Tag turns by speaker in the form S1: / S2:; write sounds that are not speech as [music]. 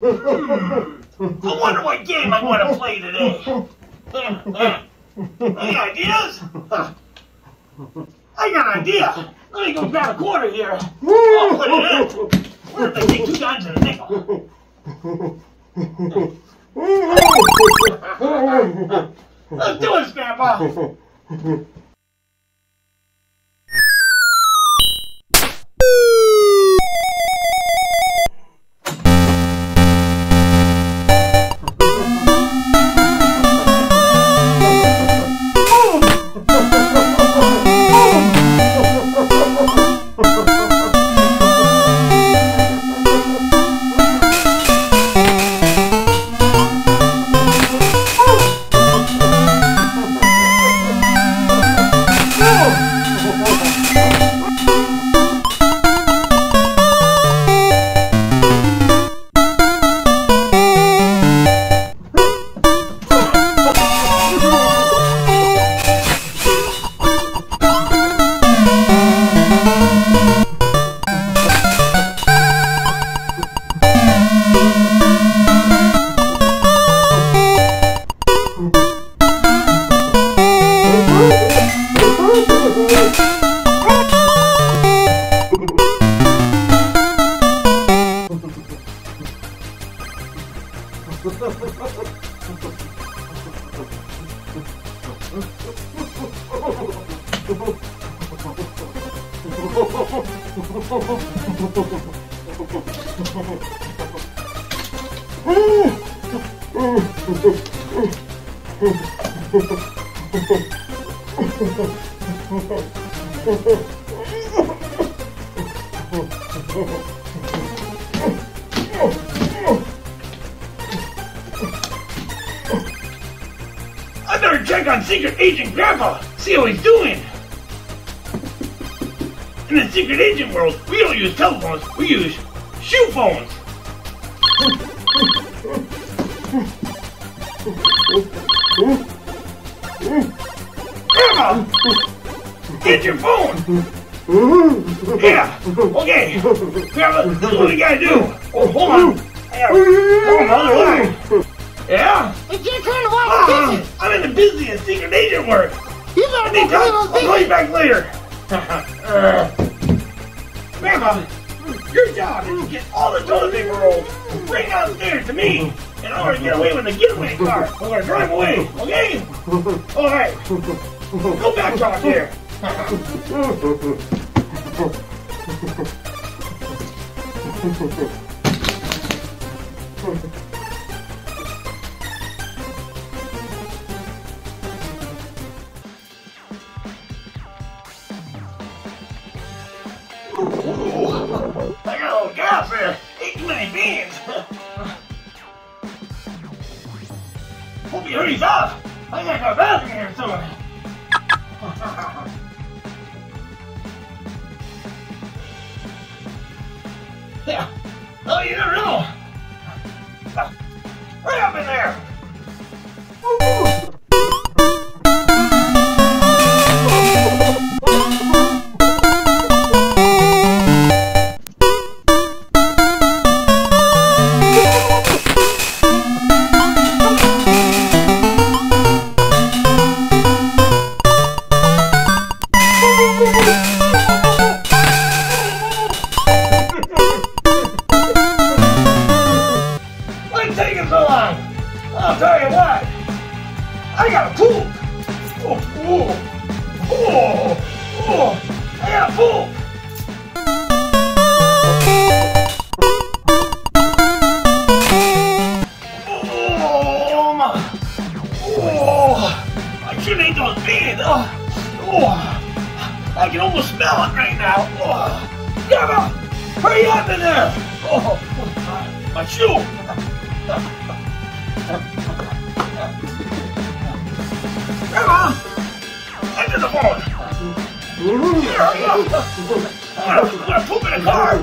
S1: I wonder what game I'm going to play today. Any ideas? I got an idea. Let me go grab a quarter here. I'll put it in. What if I take two dimes and a nickel? Let's do it, Grandpa. I [laughs] check on Secret Agent Grandpa, see how he's doing. In the Secret Agent world, we don't use telephones, we use shoe phones. Grandpa! Get your phone! Yeah, okay. Grandpa, this is what we gotta do. Oh, hold on. I hold on line. Yeah?
S2: It's your turn to watch dishes.
S1: I'm in the busiest secret agent work.
S2: You
S1: Hey,
S2: go
S1: I'll call you back later. [laughs] Uh, Grandma, your job is to get all the toilet paper rolls, bring downstairs to me, and I'm gonna get away with the getaway car. I'm gonna drive away, okay? All right. Go back out there. I [laughs] got a little gas there. Ate too many beans. Hope he hurries up. I gotta go to the bathroom here soon. yeah. Oh, you never know. Hurry up in there. What's Oh, oh, oh, poop. Oh, my. Oh, I shouldn't eat those beans. Oh, I can almost smell it right now. Oh, Grandma, hurry up in there. Oh, my shoe. Grandma, enter the phone. I'm gonna, poop in the car.